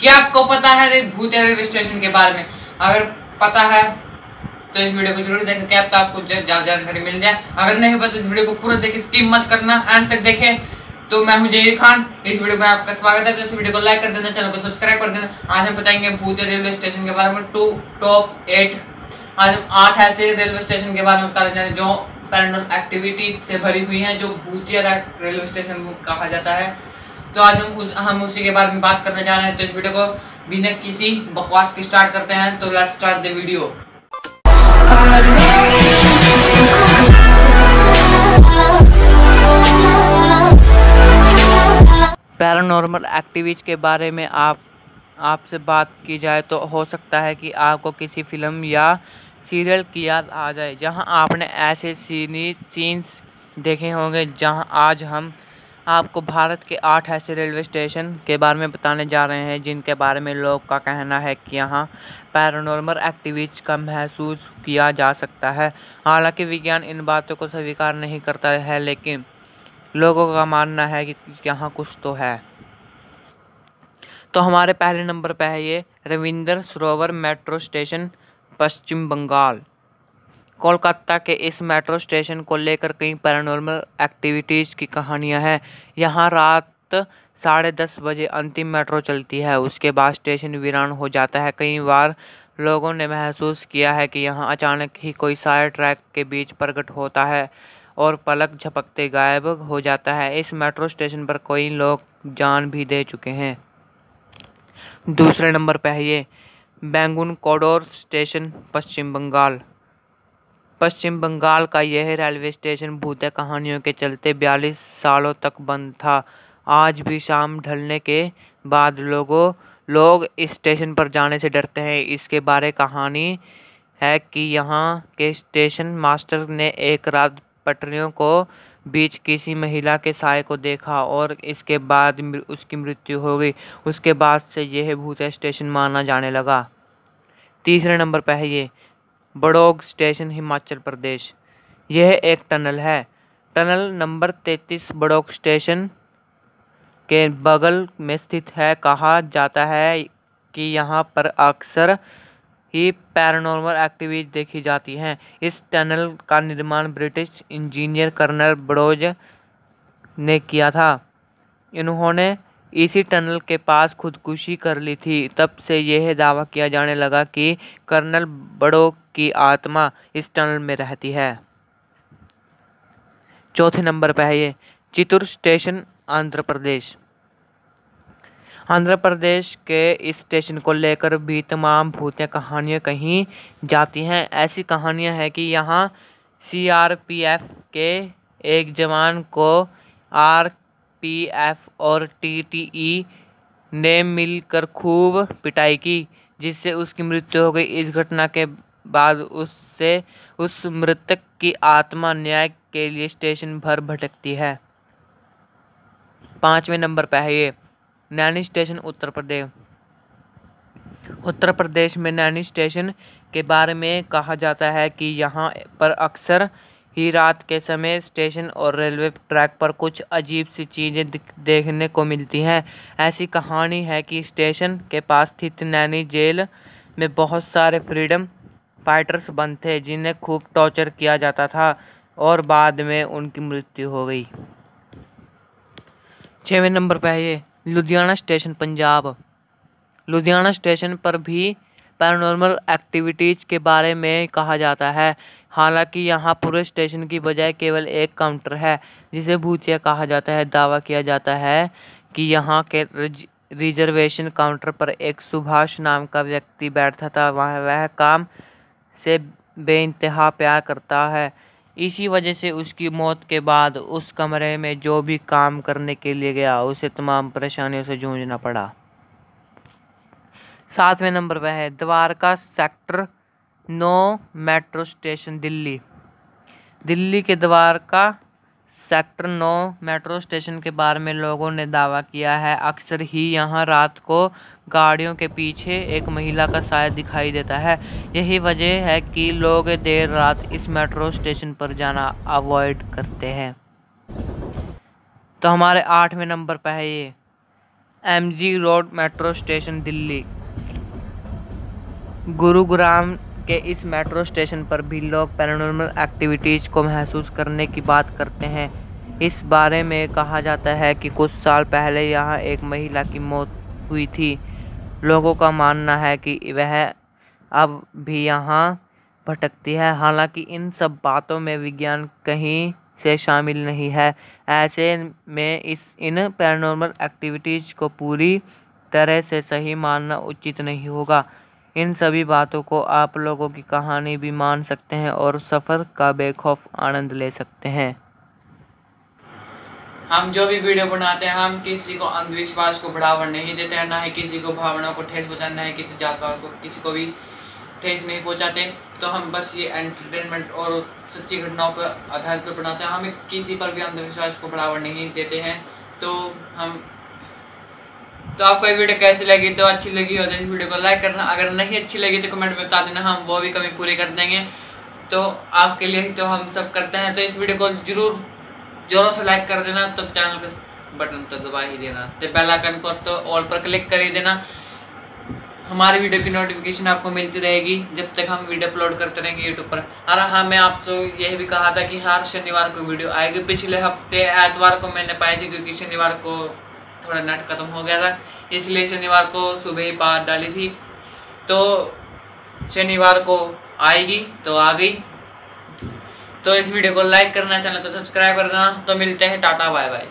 क्या आपको पता है भूतिया रेलवे स्टेशन के बारे में। अगर पता है तो इस वीडियो को ज़रूर देखें क्या तो आपको ज़्यादा जानकारी मिल जाए। अगर नहीं पता इस वीडियो को पूरा देखें, स्किप मत करना, एंड तक देखें। तो मैं हूँ जहीर खान, इस वीडियो में आपका स्वागत है। तो इस वीडियो को लाइक कर देना, चैनल को सब्सक्राइब कर देना। आज हम बताएँगे भूतिया रेलवे स्टेशन के बारे में, टू, टॉप एट। आज हम आठ ऐसे रेलवे स्टेशन के बारे में बता रहे जो पैरानॉर्मल एक्टिविटीज़ से भरी हुई हैं, जो भूतिया रेलवे स्टेशन कहा जाता है। तो आज हम उस हम उसी के बारे में बात करने जा रहे हैं। तो इस वीडियो को बिना किसी बकवास की स्टार्ट करते हैं। तो let's start the video paranormal activities के बारे में आप आपसे बात की जाए तो हो सकता है कि आपको किसी फ़िल्म या सीरियल की याद आ जाए, जहाँ आपने ऐसे सीनी सीन्स देखे होंगे, जहाँ आज हम आपको भारत के आठ ऐसे रेलवे स्टेशन के बारे में बताने जा रहे हैं, जिनके बारे में लोग का कहना है कि यहाँ पैरानॉर्मल एक्टिविटीज़ का महसूस किया जा सकता है। हालाँकि विज्ञान इन बातों को स्वीकार नहीं करता है, लेकिन लोगों का मानना है कि यहाँ कुछ तो है। तो हमारे पहले नंबर पर है ये रविंद्र सरोवर मेट्रो स्टेशन, पश्चिम बंगाल। कोलकाता के इस मेट्रो स्टेशन को लेकर कई पैरानॉर्मल एक्टिविटीज़ की कहानियाँ हैं। यहाँ रात साढ़े दस बजे अंतिम मेट्रो चलती है। उसके बाद स्टेशन वीरान हो जाता है। कई बार लोगों ने महसूस किया है कि यहाँ अचानक ही कोई साइड ट्रैक के बीच प्रकट होता है और पलक झपकते गायब हो जाता है। इस मेट्रो स्टेशन पर कई लोग जान भी दे चुके हैं। दूसरे नंबर पर है ये बैंगुन कोडोर स्टेशन, पश्चिम बंगाल। पश्चिम बंगाल का यह रेलवे स्टेशन भूत कहानियों के चलते बयालीस सालों तक बंद था। आज भी शाम ढलने के बाद लोगों, लोग इस स्टेशन पर जाने से डरते हैं। इसके बारे कहानी है कि यहाँ के स्टेशन मास्टर ने एक रात पटरियों को बीच किसी महिला के साय को देखा और इसके बाद उसकी मृत्यु हो गई। उसके बाद से यह भूत स्टेशन माना जाने लगा। तीसरे नंबर पर है ये। बड़ोग स्टेशन, हिमाचल प्रदेश। यह एक टनल है। टनल नंबर तैतीस बड़ोग स्टेशन के बगल में स्थित है। कहा जाता है कि यहाँ पर अक्सर ही पैरानॉर्मल एक्टिविटी देखी जाती हैं। इस टनल का निर्माण ब्रिटिश इंजीनियर कर्नल बड़ोज ने किया था। इन्होंने इसी टनल के पास खुदकुशी कर ली थी। तब से यह दावा किया जाने लगा कि कर्नल बड़ो की आत्मा इस टनल में रहती है। चौथे नंबर पर है ये चितुर स्टेशन, आंध्र प्रदेश। आंध्र प्रदेश के इस स्टेशन को लेकर भी तमाम भूतिया कहानियाँ कही जाती हैं। ऐसी कहानियाँ हैं कि यहाँ सीआरपीएफ के एक जवान को आर पीएफ और टीटीई ने मिलकर खूब पिटाई की, जिससे उसकी मृत्यु हो गई। इस घटना के बाद उससे उस मृतक की आत्मा न्याय के लिए स्टेशन भर भटकती है। पाँचवें नंबर पर है ये, नैनी स्टेशन, उत्तर प्रदेश। उत्तर प्रदेश में नैनी स्टेशन के बारे में कहा जाता है कि यहाँ पर अक्सर ही रात के समय स्टेशन और रेलवे ट्रैक पर कुछ अजीब सी चीज़ें देखने को मिलती हैं। ऐसी कहानी है कि स्टेशन के पास स्थित नैनी जेल में बहुत सारे फ्रीडम फाइटर्स बंद थे, जिन्हें खूब टॉर्चर किया जाता था और बाद में उनकी मृत्यु हो गई। छवें नंबर पर है ये, लुधियाना स्टेशन, पंजाब। लुधियाना स्टेशन पर भी पैरानॉर्मल एक्टिविटीज़ के बारे में कहा जाता है। हालाँकि यहाँ पूरे स्टेशन की बजाय केवल एक काउंटर है, जिसे भूतिया कहा जाता है। दावा किया जाता है कि यहाँ के रिजर्वेशन काउंटर पर एक सुभाष नाम का व्यक्ति बैठता था। वह वह काम से बेइंतहा प्यार करता है। इसी वजह से उसकी मौत के बाद उस कमरे में जो भी काम करने के लिए गया, उसे तमाम परेशानियों से जूझना पड़ा। सातवें नंबर पर है, द्वारका सेक्टर नौ, मेट्रो स्टेशन दिल्ली। दिल्ली के द्वारका सेक्टर नौ, मेट्रो स्टेशन के बारे में लोगों ने दावा किया है। अक्सर ही यहाँ रात को गाड़ियों के पीछे एक महिला का साया दिखाई देता है। यही वजह है कि लोग देर रात इस मेट्रो स्टेशन पर जाना अवॉइड करते हैं। तो हमारे आठवें नंबर पर है ये MG road metro station Delhi. Gurugram के इस मेट्रो स्टेशन पर भी लोग पैरानॉर्मल एक्टिविटीज़ को महसूस करने की बात करते हैं। इस बारे में कहा जाता है कि कुछ साल पहले यहाँ एक महिला की मौत हुई थी। लोगों का मानना है कि वह अब भी यहाँ भटकती है। हालाँकि इन सब बातों में विज्ञान कहीं से शामिल नहीं है। ऐसे में इस, इन पैरानॉर्मल एक्टिविटीज़ को पूरी तरह से सही मानना उचित नहीं होगा। इन सभी बातों को आप लोगों की कहानी भी मान सकते हैं और सफ़र का बेखौफ आनंद ले सकते हैं। हम जो भी वीडियो बनाते हैं, हम किसी को अंधविश्वास को बढ़ावा नहीं देते हैं, ना ही किसी को भावनाओं को ठेस पहुँचाते ना ही किसी जात पात को, किसी को भी ठेस नहीं पहुँचाते। तो हम बस ये एंटरटेनमेंट और सच्ची घटनाओं पर आधारित पर बनाते हैं। हम किसी पर भी अंधविश्वास को बढ़ावा नहीं देते हैं। तो हम तो आपको ये वीडियो कैसी लगी तो अच्छी लगी हो तो इस वीडियो को लाइक करना। अगर नहीं अच्छी लगी तो कमेंट में बता देना, हम वो भी कमी पूरी कर देंगे। तो आपके लिए तो हम सब करते हैं। तो इस वीडियो को ज़रूर, जोरों से लाइक कर देना तो चैनल के बटन तो दबा ही देना। तो बेल आइकन पर तो ऑल पर क्लिक कर ही देना। हमारी वीडियो की नोटिफिकेशन आपको मिलती रहेगी जब तक हम वीडियो अपलोड करते रहेंगे यूट्यूब पर। और हाँ मैं आपसे यह भी कहा था कि हर शनिवार को वीडियो आएगी। पिछले हफ़्ते एतवार को मैंने पाई थी, क्योंकि शनिवार को थोड़ा नट खत्म हो गया था। इसलिए शनिवार को सुबह ही पार डाली थी। तो शनिवार को आएगी तो आ गई। तो इस वीडियो को लाइक करना, चैनल को सब्सक्राइब करना। तो मिलते हैं, टाटा बाय बाय